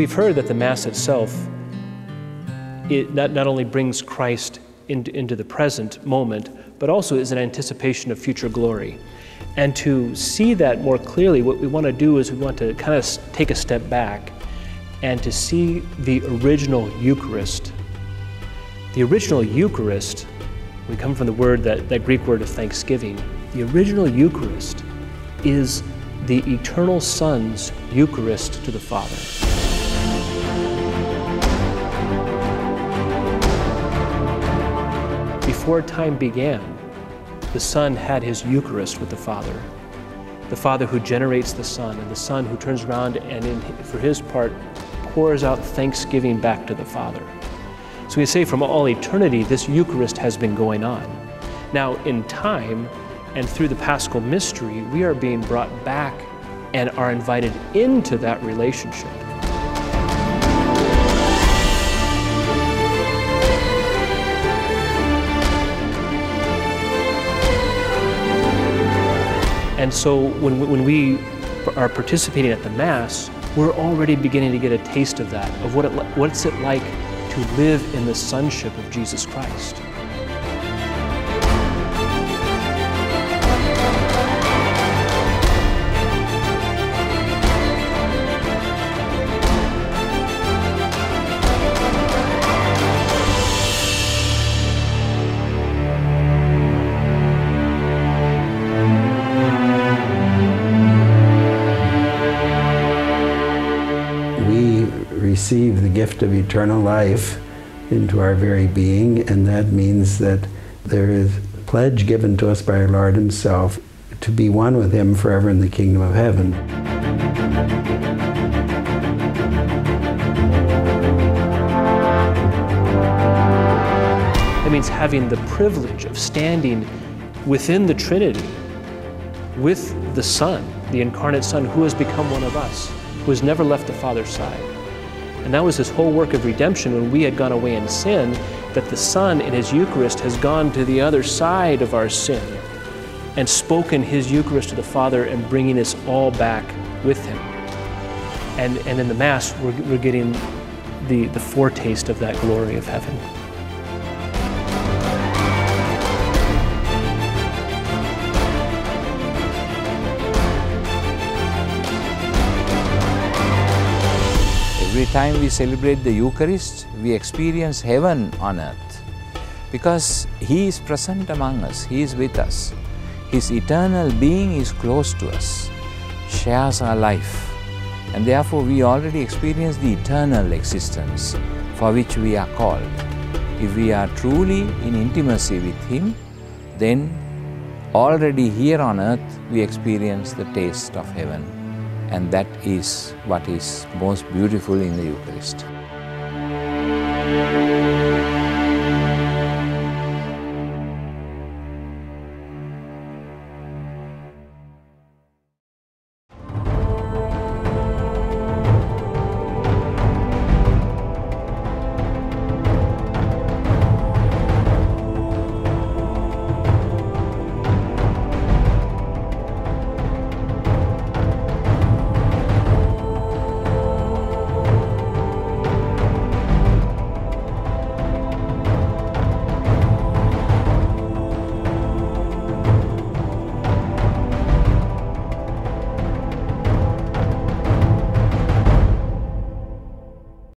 we've heard that the Mass itself it not, not only brings Christ into, into the present moment, but also is an anticipation of future glory. And to see that more clearly, what we want to do is we want to kind of take a step back and to see the original Eucharist. The original Eucharist, we come from the word, that, that Greek word of thanksgiving. The original Eucharist is the eternal Son's Eucharist to the Father. Before time began, the Son had his Eucharist with the Father. The Father who generates the Son, and the Son who turns around and, in, for his part, pours out thanksgiving back to the Father. So we say from all eternity, this Eucharist has been going on. Now, in time and through the Paschal mystery, we are being brought back and are invited into that relationship. And so when, when we are participating at the Mass, we're already beginning to get a taste of that, of what it, what's it like to live in the sonship of Jesus Christ. Receive the gift of eternal life into our very being, and that means that there is a pledge given to us by our Lord Himself to be one with Him forever in the kingdom of heaven. That means having the privilege of standing within the Trinity with the Son, the incarnate Son, who has become one of us, who has never left the Father's side. And that was his whole work of redemption when we had gone away in sin, that the Son in his Eucharist has gone to the other side of our sin and spoken his Eucharist to the Father and bringing us all back with him. And, and in the Mass, we're, we're getting the, the foretaste of that glory of heaven. Time we celebrate the Eucharist, we experience heaven on earth because He is present among us, He is with us. His eternal being is close to us, shares our life, and therefore we already experience the eternal existence for which we are called. If we are truly in intimacy with Him, then already here on earth we experience the taste of heaven. And that is what is most beautiful in the Eucharist.